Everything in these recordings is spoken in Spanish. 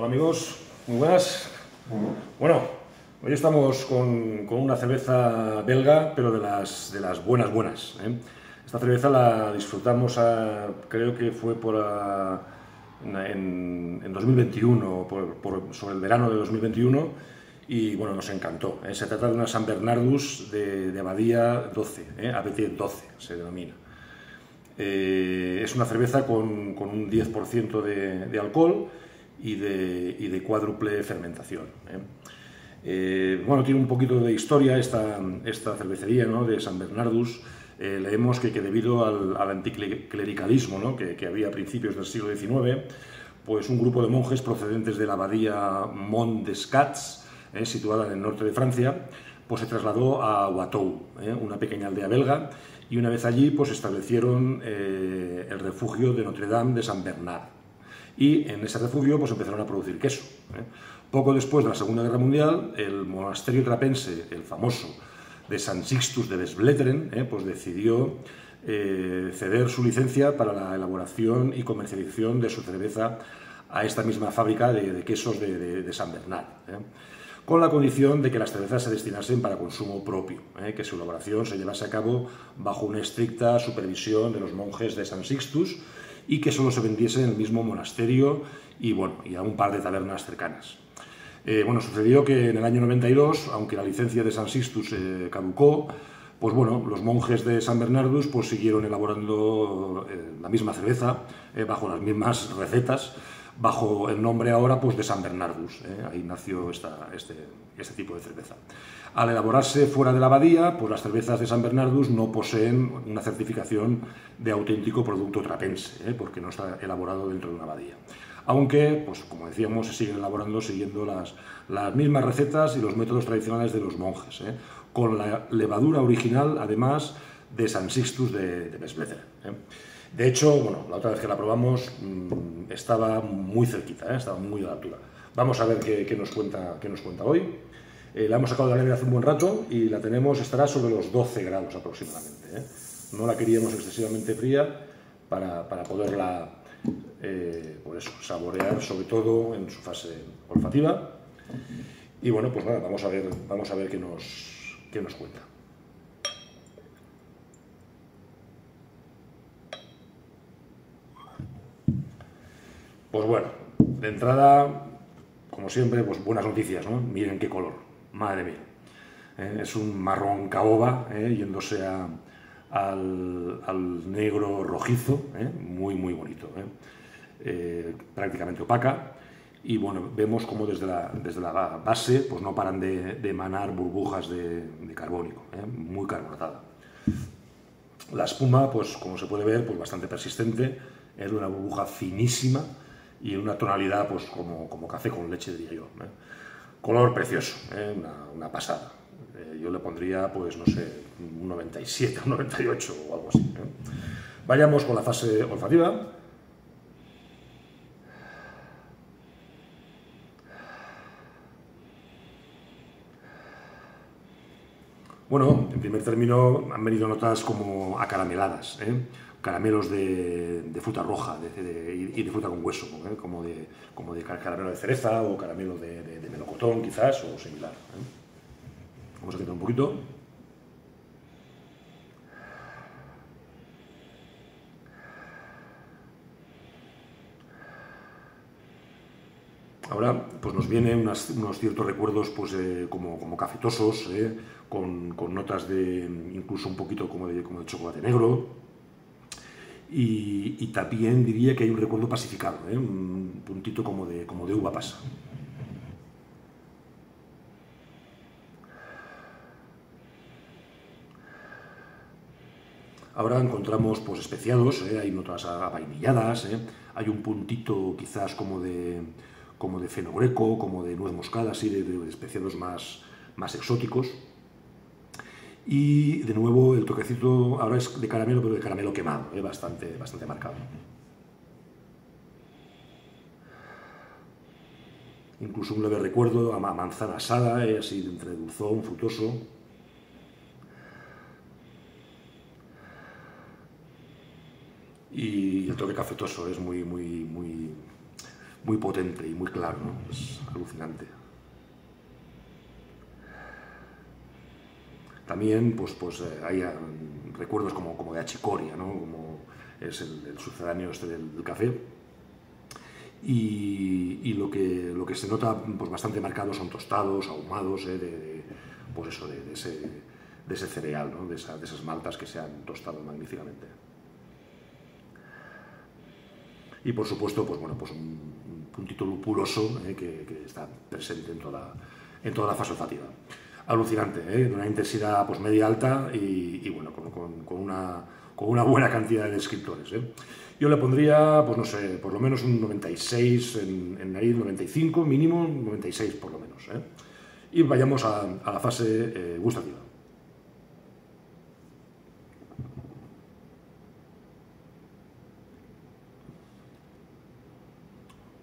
Hola amigos, muy buenas. Bueno, hoy estamos con, con una cerveza belga, pero de las, de las buenas, buenas. ¿eh? Esta cerveza la disfrutamos, creo que fue por en, en 2021, por- sobre el verano de 2021, y bueno, nos encantó. ¿eh? Se trata de una San Bernardus de, de Abadía 12, ¿eh? ABT 12 se denomina. Eh, es una cerveza con, con un 10% de, de alcohol y de, y cuádruple fermentación. ¿eh? Eh, bueno, tiene un poquito de historia esta, cervecería ¿no? de San Bernardus. Eh, leemos que, debido al, al anticlericalismo ¿no? que, había a principios del siglo XIX, pues un grupo de monjes procedentes de la abadía Mont des Cats, situada en el norte de Francia, pues se trasladó a Watou, una pequeña aldea belga, y una vez allí pues establecieron el refugio de Notre Dame de San Bernard. Y en ese refugio pues empezaron a producir queso. ¿eh? Poco después de la Segunda Guerra Mundial, el monasterio trapense, el famoso de San Sixtus de Desbleteren, ¿eh? pues decidió eh, ceder su licencia para la elaboración y comercialización de su cerveza a esta misma fábrica de, quesos de, de- San Bernard. ¿eh? con la condición de que las cervezas se destinasen para consumo propio, que su elaboración se llevase a cabo bajo una estricta supervisión de los monjes de San Sixtus y que solo se vendiese en el mismo monasterio y, bueno, y a un par de tabernas cercanas. Eh, bueno, sucedió que en el año 92, aunque la licencia de San Sixtus eh, caducó, pues bueno, los monjes de San Bernardus pues siguieron elaborando eh, la misma cerveza, eh, bajo las mismas recetas, bajo el nombre ahora pues de San Bernardus. ¿eh? Ahí nació esta- este, este tipo de cerveza. Al elaborarse fuera de la abadía, pues las cervezas de San Bernardus no poseen una certificación de auténtico producto trapense, ¿eh? porque no está elaborado dentro de una abadía. Aunque, pues como decíamos, se siguen elaborando siguiendo las, las mismas recetas y los métodos tradicionales de los monjes, ¿eh? con la levadura original, además, de San Sixtus de, de. De hecho, bueno, la otra vez que la probamos mm, estaba muy cerquita, ¿eh? estaba muy a la altura. Vamos a ver qué, nos, cuenta, qué nos cuenta hoy. Eh, la hemos sacado de la nevera hace un buen rato y la tenemos, estará sobre los 12 grados aproximadamente. ¿eh? No la queríamos excesivamente fría para, para poderla por eso, saborear, sobre todo en su fase olfativa. Y bueno, pues nada, vamos a ver, vamos a ver qué, nos, qué nos cuenta. Pues bueno, de entrada, como siempre, pues buenas noticias, ¿no? Miren qué color, madre mía. ¿eh? Es un marrón caoba, ¿eh? yéndose a- al, negro rojizo, ¿eh? muy, muy bonito. prácticamente opaca. Y bueno, vemos como desde la, desde la base pues no paran de, emanar burbujas de, de carbónico, muy carbonatada. La espuma, pues como se puede ver, pues bastante persistente, es una burbuja finísima y una tonalidad pues como, como café con leche, diría yo. ¿eh? Color precioso, ¿eh? una, una pasada. Eh, yo le pondría, pues no sé, un 97, un 98 o algo así. Vayamos con la fase olfativa. Bueno, en primer término han venido notas como acarameladas, ¿eh? Caramelos de, fruta roja de- y de fruta con hueso, ¿eh? como, de, como de car- caramelo de cereza o caramelo de, melocotón quizás o similar. ¿eh? Vamos a quitar un poquito. Ahora pues nos vienen unos ciertos recuerdos pues, eh, como, como cafetosos, con, con notas de incluso un poquito como de, como de chocolate negro. Y, también diría que hay un recuerdo pacificado, eh, un puntito como de, como de uva pasa. Ahora encontramos pues, especiados, ¿eh? hay notas avainilladas, ¿eh? hay un puntito quizás como de, como de fenogreco, como de nuez moscada, así de, de especiados más, más exóticos. Y de nuevo el toquecito ahora es de caramelo, pero de caramelo quemado, ¿eh? bastante, bastante marcado. Incluso un leve recuerdo a ma- manzana asada, ¿eh? así entre dulzón, frutoso. y el toque cafetoso es muy, muy, muy, muy potente y muy claro, es alucinante. También pues, pues, eh, hay mm, recuerdos como, como de achicoria, ¿no? como es el, sucedáneo este del, café. Y, lo, que, lo que se nota pues, bastante marcado son tostados, ahumados, ¿eh? de, pues eso, de, ese, de ese cereal, ¿no? de, esas maltas que se han tostado magníficamente. Y por supuesto, pues bueno, pues un, puntito lupuloso ¿eh? que, está presente en toda, en toda la fase olfativa. Alucinante, ¿eh? una intensidad pues, media alta y, bueno, con, una, buena cantidad de descriptores. ¿eh? Yo le pondría, pues no sé, por lo menos un 96 en, en nariz, 95 mínimo, 96 por lo menos. ¿eh? Y vayamos a, la fase eh, gustativa.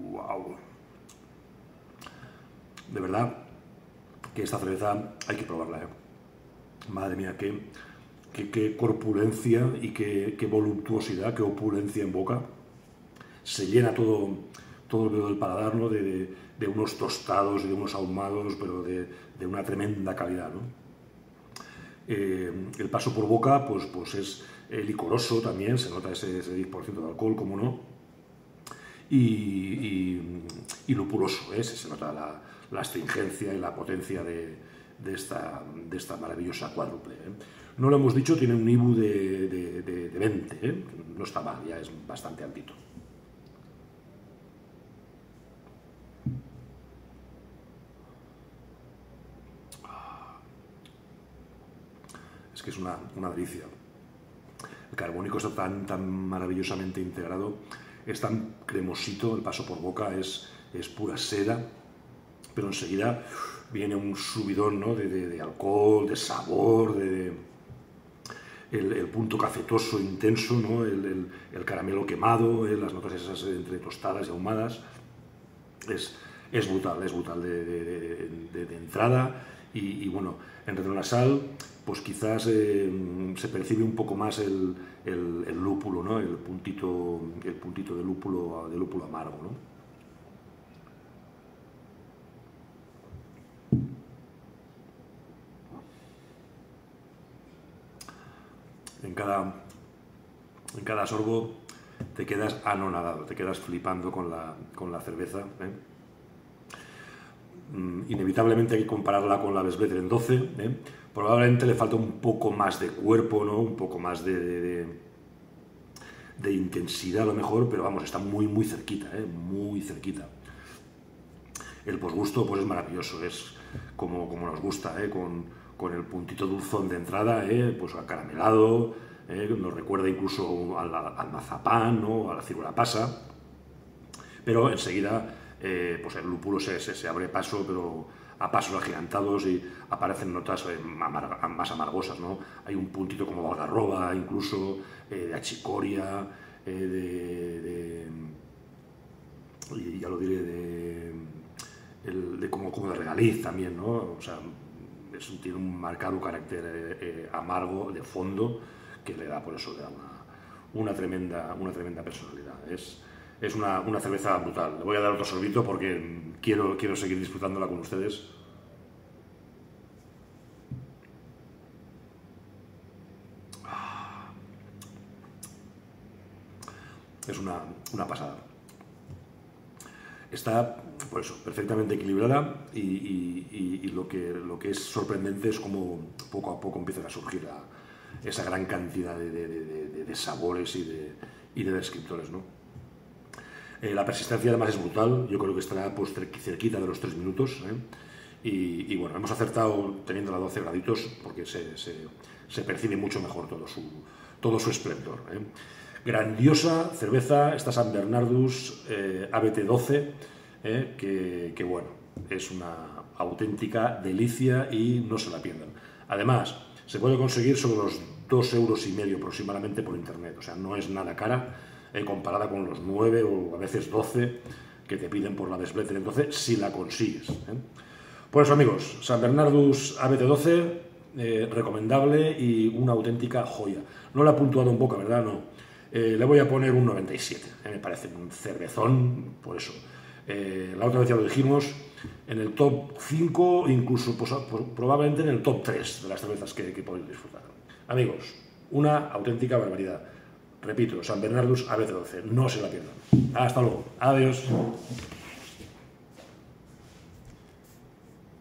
¡Wow! De verdad que esta cerveza hay que probarla. ¿eh? Madre mía, qué, qué, corpulencia y qué, qué, voluptuosidad, qué opulencia en boca. Se llena todo, todo el dedo del paladar ¿no? de de unos tostados y de unos ahumados, pero de, una tremenda calidad. Eh, el paso por boca pues, pues es eh, licoroso también, se nota ese, 10% de alcohol, como no, y, y, y lupuloso, se nota la, astringencia y la potencia de, esta, maravillosa cuádruple. No lo hemos dicho, tiene un IBU de, de 20, no está mal, ya es bastante altito. que es una, delicia. El carbónico está tan, maravillosamente integrado, es tan cremosito, el paso por boca es, es pura seda, pero enseguida viene un subidón ¿no? de, alcohol, de sabor, de, el, punto cafetoso intenso, ¿no? el, el, caramelo quemado, ¿eh? las notas esas entre tostadas y ahumadas. Es, es brutal, es brutal de, entrada y, y, bueno, en retronasal pues quizás eh, se percibe un poco más el, lúpulo, ¿no? el, puntito, el puntito de lúpulo, de lúpulo amargo. ¿no? En cada, en cada sorbo te quedas anonadado, te quedas flipando con la, con la cerveza. ¿eh? Mm, inevitablemente hay que compararla con la Vesbretren 12. ¿eh? Probablemente le falta un poco más de cuerpo, ¿no? un poco más de, de, intensidad a lo mejor, pero vamos, está muy, muy cerquita, ¿eh? muy cerquita. El posgusto pues es maravilloso, es como, como nos gusta, ¿eh? con, con, el puntito dulzón de entrada, ¿eh? pues acaramelado, ¿eh? nos recuerda incluso al, mazapán, ¿no? a la ciruela pasa, pero enseguida eh, pues el lúpulo se, abre paso, pero a pasos agigantados y aparecen notas eh, más amargosas, ¿no? Hay un puntito como de algarroba, incluso de achicoria, de, y ya lo diré, de, de como, de regaliz también, ¿no? O sea, tiene un marcado carácter amargo de fondo que le da por eso le da una, una, tremenda, una tremenda personalidad. Es, es una, una, cerveza brutal. Le voy a dar otro sorbito porque quiero, quiero seguir disfrutándola con ustedes. Ah. Es una, una pasada. Está, por eso, perfectamente equilibrada y, lo, que, lo que es sorprendente es como poco a poco empiezan a surgir esa gran cantidad de, sabores y de, y de descriptores, ¿no? Eh, la persistencia además es brutal, yo creo que estará pues, cerquita de los 3 minutos. ¿eh? Y, bueno, hemos acertado teniendo a 12 graditos porque se, se, percibe mucho mejor todo su, todo su esplendor. ¿eh? Grandiosa cerveza, esta San Bernardus ABT12, que, que bueno, es una auténtica delicia y no se la pierdan. Además, se puede conseguir sobre los 2 euros y medio aproximadamente por internet, o sea, no es nada cara eh, comparada con los 9 o a veces 12 que te piden por la Desbletter entonces si la consigues. ¿eh? Por eso, amigos, San Bernardus ABT12, eh, recomendable y una auténtica joya. No la he puntuado en boca, ¿verdad? No. le voy a poner un 97. me parece un cervezón, por eso. Eh, la otra vez ya lo dijimos, en el top 5, incluso pues, probablemente en el top 3 de las cervezas que, que podéis disfrutar. Amigos, una auténtica barbaridad. Repito, San Bernardus ABC12, no se la pierdan. Hasta luego. Adiós.